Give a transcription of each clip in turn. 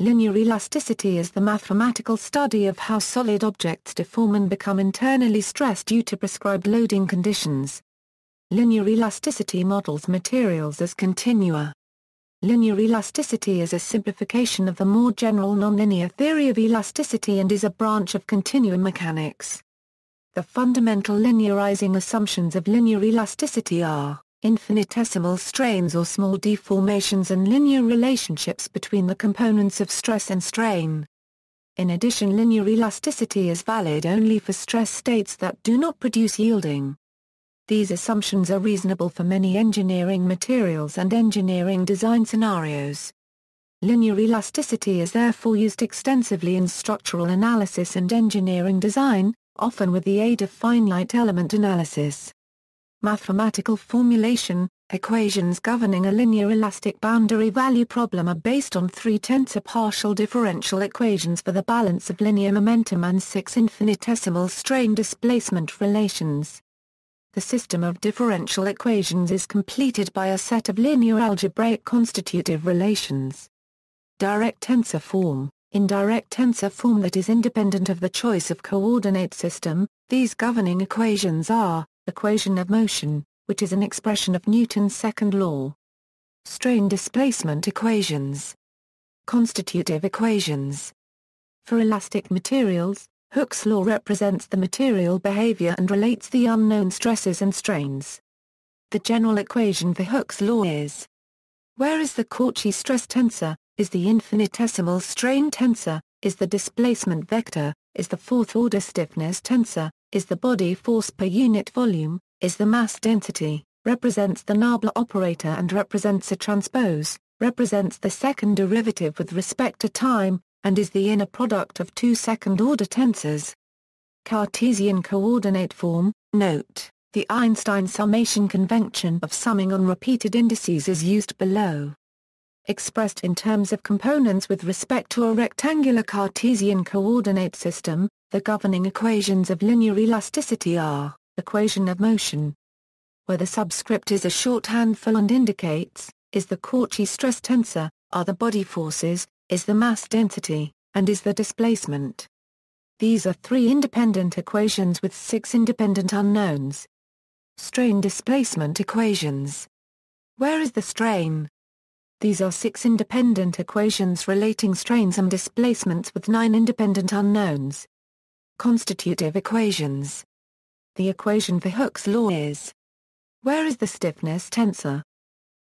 Linear elasticity is the mathematical study of how solid objects deform and become internally stressed due to prescribed loading conditions. Linear elasticity models materials as continua. Linear elasticity is a simplification of the more general nonlinear theory of elasticity and is a branch of continuum mechanics. The fundamental linearizing assumptions of linear elasticity are infinitesimal strains or small deformations and linear relationships between the components of stress and strain. In addition linear elasticity is valid only for stress states that do not produce yielding. These assumptions are reasonable for many engineering materials and engineering design scenarios. Linear elasticity is therefore used extensively in structural analysis and engineering design, often with the aid of finite element analysis mathematical formulation, equations governing a linear elastic boundary value problem are based on three tensor partial differential equations for the balance of linear momentum and six infinitesimal strain displacement relations. The system of differential equations is completed by a set of linear algebraic constitutive relations. Direct tensor form In direct tensor form that is independent of the choice of coordinate system, these governing equations are equation of motion, which is an expression of Newton's second law. Strain displacement equations. Constitutive equations. For elastic materials, Hooke's law represents the material behavior and relates the unknown stresses and strains. The general equation for Hooke's law is where is the Cauchy stress tensor, is the infinitesimal strain tensor, is the displacement vector, is the fourth-order stiffness tensor, is the body force per unit volume, is the mass density, represents the Nabla operator and represents a transpose, represents the second derivative with respect to time, and is the inner product of two second-order tensors. Cartesian coordinate form, note, the Einstein summation convention of summing on repeated indices is used below. Expressed in terms of components with respect to a rectangular Cartesian coordinate system, the governing equations of linear elasticity are, equation of motion, where the subscript is a shorthand for and indicates, is the Cauchy stress tensor, are the body forces, is the mass density, and is the displacement. These are three independent equations with six independent unknowns. Strain displacement equations. Where is the strain? These are six independent equations relating strains and displacements with nine independent unknowns. Constitutive equations. The equation for Hooke's law is Where is the stiffness tensor?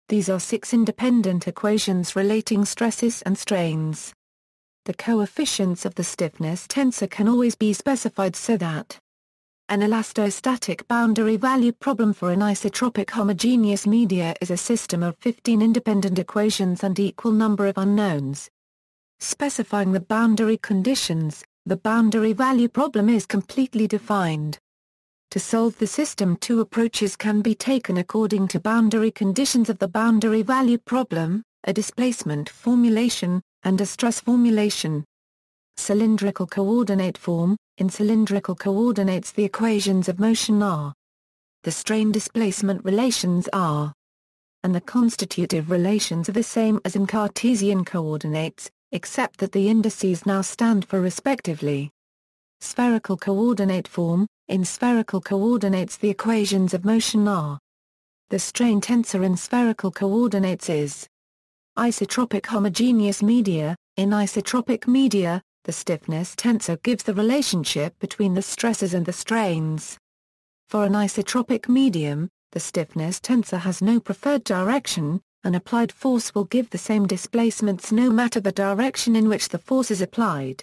These are six independent equations relating stresses and strains. The coefficients of the stiffness tensor can always be specified so that an elastostatic boundary value problem for an isotropic homogeneous media is a system of 15 independent equations and equal number of unknowns. Specifying the boundary conditions, the boundary value problem is completely defined. To solve the system two approaches can be taken according to boundary conditions of the boundary value problem, a displacement formulation, and a stress formulation. Cylindrical coordinate form, in cylindrical coordinates the equations of motion are the strain displacement relations are and the constitutive relations are the same as in Cartesian coordinates, except that the indices now stand for respectively. Spherical coordinate form, in spherical coordinates the equations of motion are. The strain tensor in spherical coordinates is isotropic homogeneous media, in isotropic media, the stiffness tensor gives the relationship between the stresses and the strains. For an isotropic medium, the stiffness tensor has no preferred direction, an applied force will give the same displacements no matter the direction in which the force is applied.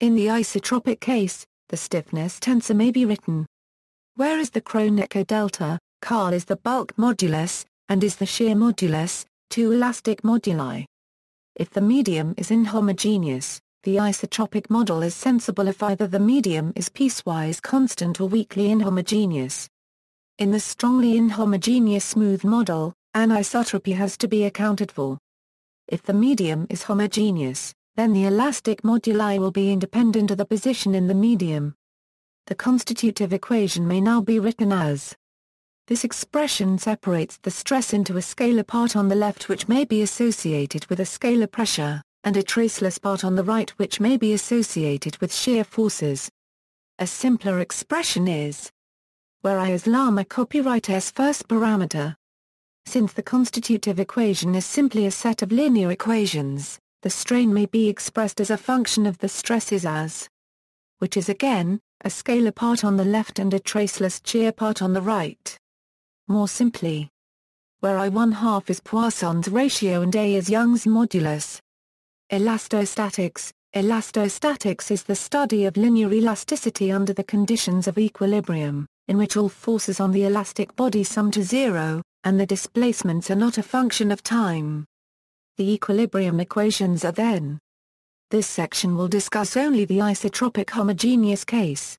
In the isotropic case, the stiffness tensor may be written. Where is the Kronecker delta, Carl is the bulk modulus, and is the shear modulus, two elastic moduli. If the medium is inhomogeneous, the isotropic model is sensible if either the medium is piecewise constant or weakly inhomogeneous. In the strongly inhomogeneous smooth model, anisotropy has to be accounted for. If the medium is homogeneous, then the elastic moduli will be independent of the position in the medium. The constitutive equation may now be written as this expression separates the stress into a scalar part on the left which may be associated with a scalar pressure, and a traceless part on the right which may be associated with shear forces. A simpler expression is where I is Lama copyright S first parameter. Since the constitutive equation is simply a set of linear equations, the strain may be expressed as a function of the stresses as which is again, a scalar part on the left and a traceless shear part on the right. More simply, where I one half is Poisson's ratio and A is Young's modulus. Elastostatics Elastostatics is the study of linear elasticity under the conditions of equilibrium, in which all forces on the elastic body sum to zero, and the displacements are not a function of time. The equilibrium equations are then. This section will discuss only the isotropic homogeneous case.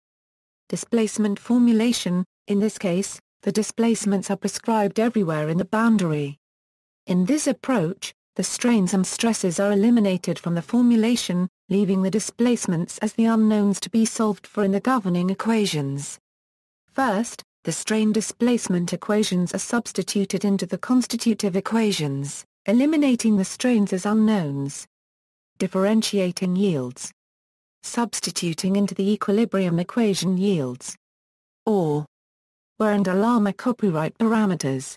Displacement formulation, in this case, the displacements are prescribed everywhere in the boundary. In this approach, the strains and stresses are eliminated from the formulation, leaving the displacements as the unknowns to be solved for in the governing equations. First, the strain displacement equations are substituted into the constitutive equations, eliminating the strains as unknowns. Differentiating yields. Substituting into the equilibrium equation yields. Or, where and are copyright parameters.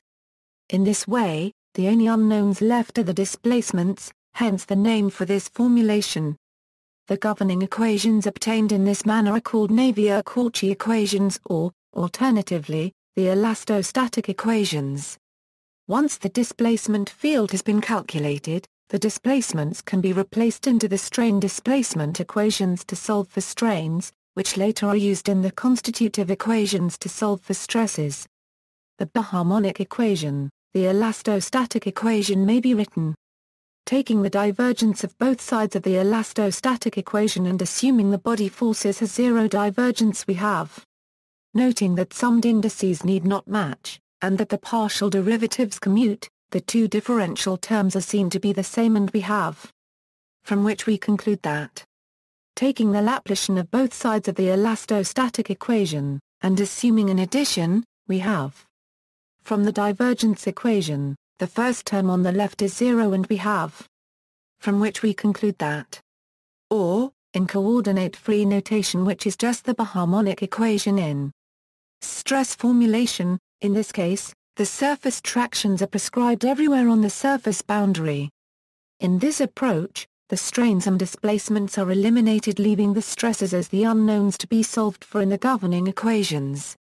In this way, the only unknowns left are the displacements, hence the name for this formulation. The governing equations obtained in this manner are called Navier-Cauchy equations or, alternatively, the elastostatic equations. Once the displacement field has been calculated, the displacements can be replaced into the strain displacement equations to solve for strains, which later are used in the constitutive equations to solve for stresses. The biharmonic equation, the elastostatic equation may be written. Taking the divergence of both sides of the elastostatic equation and assuming the body forces has zero divergence we have. Noting that summed indices need not match, and that the partial derivatives commute, the two differential terms are seen to be the same and we have. From which we conclude that taking the Laplacian of both sides of the elastostatic equation, and assuming an addition, we have. From the divergence equation, the first term on the left is zero and we have. From which we conclude that. Or, in coordinate-free notation which is just the biharmonic equation in stress formulation, in this case, the surface tractions are prescribed everywhere on the surface boundary. In this approach, the strains and displacements are eliminated leaving the stresses as the unknowns to be solved for in the governing equations.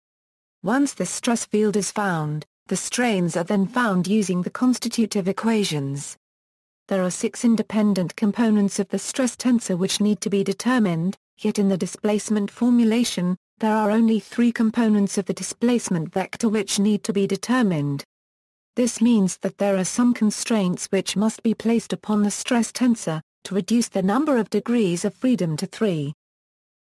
Once the stress field is found, the strains are then found using the constitutive equations. There are six independent components of the stress tensor which need to be determined, yet in the displacement formulation, there are only three components of the displacement vector which need to be determined. This means that there are some constraints which must be placed upon the stress tensor, to reduce the number of degrees of freedom to 3.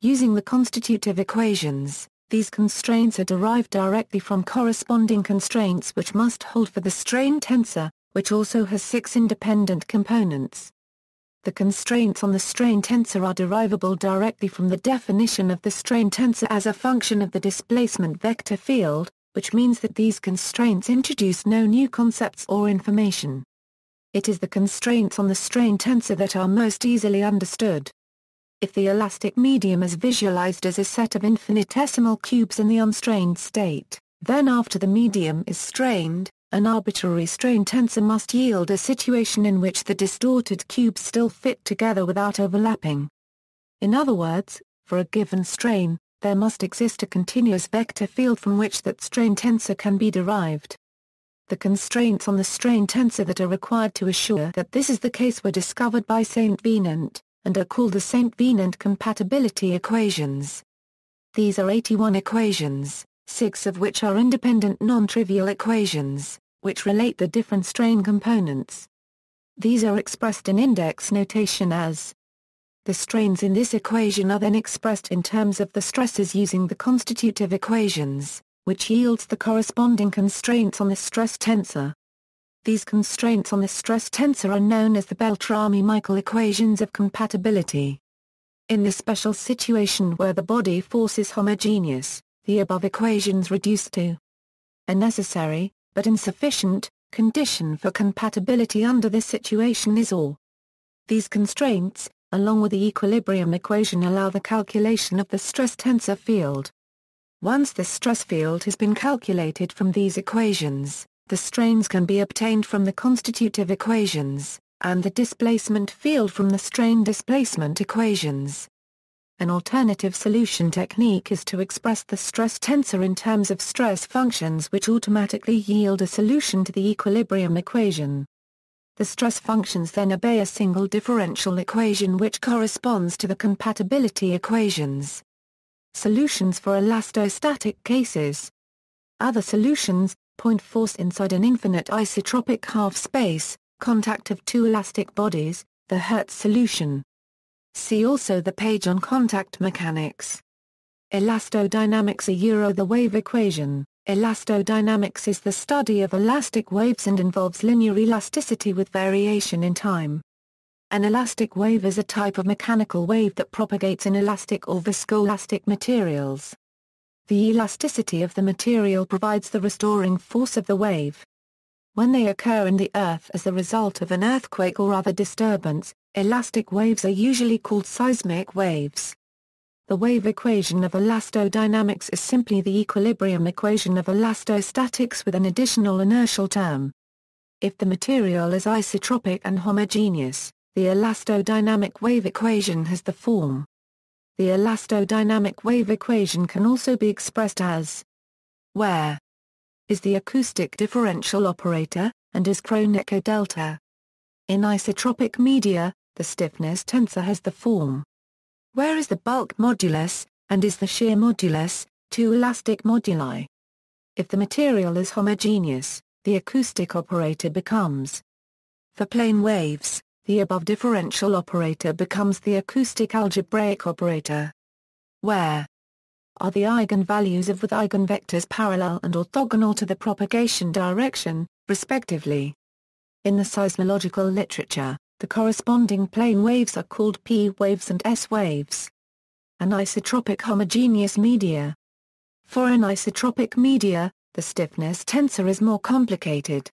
Using the constitutive equations, these constraints are derived directly from corresponding constraints which must hold for the strain tensor, which also has six independent components. The constraints on the strain tensor are derivable directly from the definition of the strain tensor as a function of the displacement vector field, which means that these constraints introduce no new concepts or information. It is the constraints on the strain tensor that are most easily understood. If the elastic medium is visualized as a set of infinitesimal cubes in the unstrained state, then after the medium is strained, an arbitrary strain tensor must yield a situation in which the distorted cubes still fit together without overlapping. In other words, for a given strain, there must exist a continuous vector field from which that strain tensor can be derived. The constraints on the strain tensor that are required to assure that this is the case were discovered by St. Venant, and are called the St. Venant compatibility equations. These are 81 equations, six of which are independent non-trivial equations, which relate the different strain components. These are expressed in index notation as the strains in this equation are then expressed in terms of the stresses using the constitutive equations which yields the corresponding constraints on the stress tensor. These constraints on the stress tensor are known as the Beltrami-Michell equations of compatibility. In the special situation where the body force is homogeneous, the above equations reduce to a necessary, but insufficient, condition for compatibility under this situation is all. These constraints, along with the equilibrium equation allow the calculation of the stress tensor field. Once the stress field has been calculated from these equations, the strains can be obtained from the constitutive equations, and the displacement field from the strain displacement equations. An alternative solution technique is to express the stress tensor in terms of stress functions which automatically yield a solution to the equilibrium equation. The stress functions then obey a single differential equation which corresponds to the compatibility equations. Solutions for elastostatic cases. Other solutions, point force inside an infinite isotropic half space, contact of two elastic bodies, the Hertz solution. See also the page on contact mechanics. Elastodynamics a Euro the wave equation. Elastodynamics is the study of elastic waves and involves linear elasticity with variation in time. An elastic wave is a type of mechanical wave that propagates in elastic or viscoelastic materials. The elasticity of the material provides the restoring force of the wave. When they occur in the Earth as the result of an earthquake or other disturbance, elastic waves are usually called seismic waves. The wave equation of elastodynamics is simply the equilibrium equation of elastostatics with an additional inertial term. If the material is isotropic and homogeneous, the elastodynamic wave equation has the form. The elastodynamic wave equation can also be expressed as where is the acoustic differential operator, and is Kronecker delta. In isotropic media, the stiffness tensor has the form where is the bulk modulus, and is the shear modulus, two elastic moduli. If the material is homogeneous, the acoustic operator becomes for plane waves, the above differential operator becomes the acoustic algebraic operator. Where are the eigenvalues of with eigenvectors parallel and orthogonal to the propagation direction, respectively. In the seismological literature, the corresponding plane waves are called P waves and S waves. Anisotropic homogeneous media. For anisotropic media, the stiffness tensor is more complicated.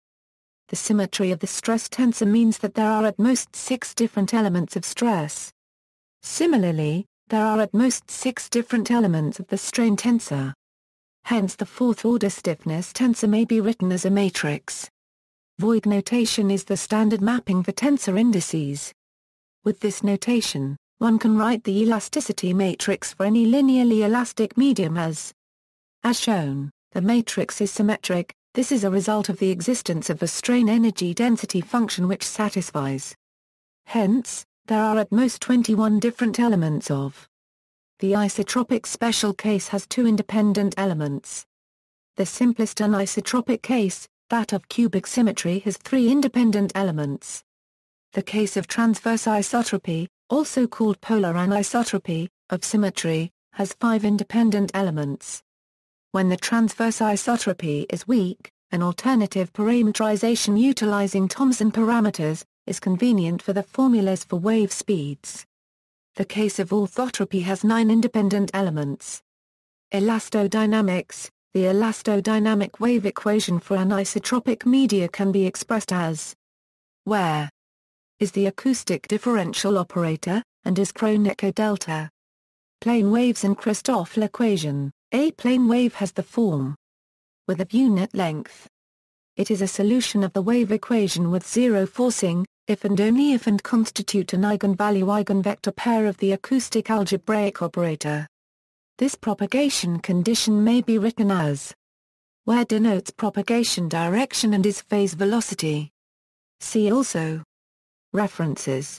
The symmetry of the stress tensor means that there are at most six different elements of stress. Similarly, there are at most six different elements of the strain tensor. Hence the fourth-order stiffness tensor may be written as a matrix. Voigt notation is the standard mapping for tensor indices. With this notation, one can write the elasticity matrix for any linearly elastic medium as as shown, the matrix is symmetric, this is a result of the existence of a strain energy density function which satisfies. Hence, there are at most 21 different elements of. The isotropic special case has two independent elements. The simplest anisotropic case, that of cubic symmetry has three independent elements. The case of transverse isotropy, also called polar anisotropy, of symmetry, has five independent elements. When the transverse isotropy is weak, an alternative parametrization utilizing Thomsen parameters, is convenient for the formulas for wave speeds. The case of orthotropy has nine independent elements. Elastodynamics The elastodynamic wave equation for anisotropic media can be expressed as where is the acoustic differential operator, and is Kronecker delta. Plane waves and Christoffel equation a plane wave has the form with a unit length. It is a solution of the wave equation with zero forcing, if and only if and constitute an eigenvalue eigenvector pair of the acoustic algebraic operator. This propagation condition may be written as where denotes propagation direction and is phase velocity. See also References